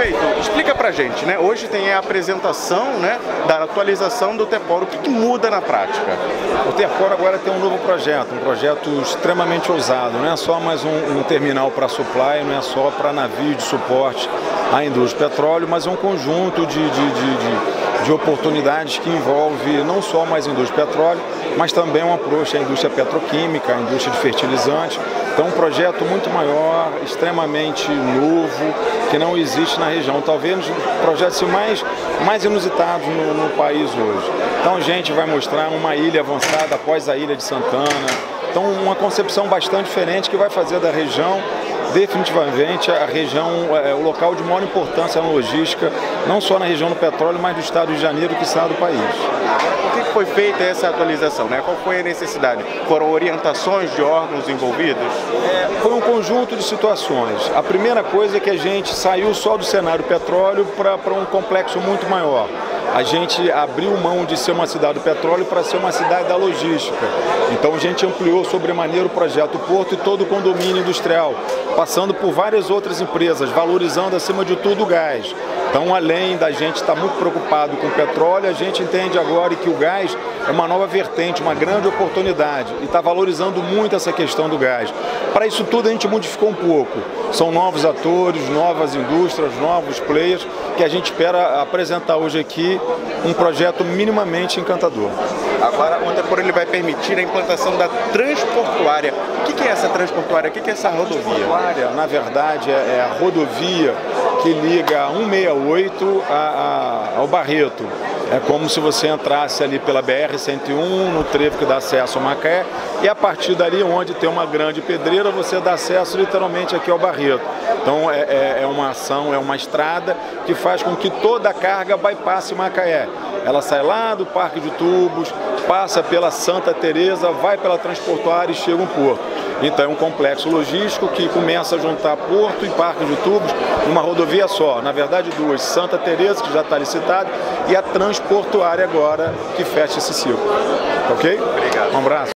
Prefeito, explica pra gente, né? Hoje tem a apresentação né, da atualização do Teporo. O que, que muda na prática? O Teporo agora tem um novo projeto, um projeto extremamente ousado. Não é só mais um, um terminal para supply, não é só para navio de suporte à indústria do petróleo, mas é um conjunto de, de, de, de, de oportunidades que envolve não só mais indústria do petróleo, mas também um approach à indústria petroquímica, à indústria de fertilizantes. Então, um projeto muito maior, extremamente novo, que não existe na região. Talvez um dos projetos mais, mais inusitados no, no país hoje. Então, a gente vai mostrar uma ilha avançada após a ilha de Santana. Então, uma concepção bastante diferente que vai fazer da região definitivamente a região, é, o local de maior importância na logística, não só na região do petróleo, mas do estado de Janeiro, que está do país. Por que foi feita essa atualização? Né? Qual foi a necessidade? Foram orientações de órgãos envolvidos? É, foi um conjunto de situações. A primeira coisa é que a gente saiu só do cenário petróleo para um complexo muito maior a gente abriu mão de ser uma cidade do petróleo para ser uma cidade da logística. Então a gente ampliou sobremaneira o projeto Porto e todo o condomínio industrial, passando por várias outras empresas, valorizando acima de tudo o gás. Então, além da gente estar muito preocupado com o petróleo, a gente entende agora que o gás é uma nova vertente, uma grande oportunidade e está valorizando muito essa questão do gás. Para isso tudo a gente modificou um pouco. São novos atores, novas indústrias, novos players que a gente espera apresentar hoje aqui um projeto minimamente encantador. Agora, o Antepor ele vai permitir a implantação da transportuária. O que é essa transportuária? O que é essa rodovia? Transportuária, na verdade, é, é a rodovia que liga 168 a, a, ao Barreto. É como se você entrasse ali pela BR-101, no trevo que dá acesso ao Macaé, e a partir dali, onde tem uma grande pedreira, você dá acesso literalmente aqui ao Barreto. Então é, é, é uma ação, é uma estrada que faz com que toda a carga bypasse Macaé. Ela sai lá do Parque de Tubos, passa pela Santa Teresa, vai pela Transportuária e chega um porto. Então é um complexo logístico que começa a juntar Porto e Parque de Tubos numa rodovia só. Na verdade, duas. Santa Teresa, que já está licitada, e a Transportuária agora, que fecha esse ciclo. Ok? Obrigado. Um abraço.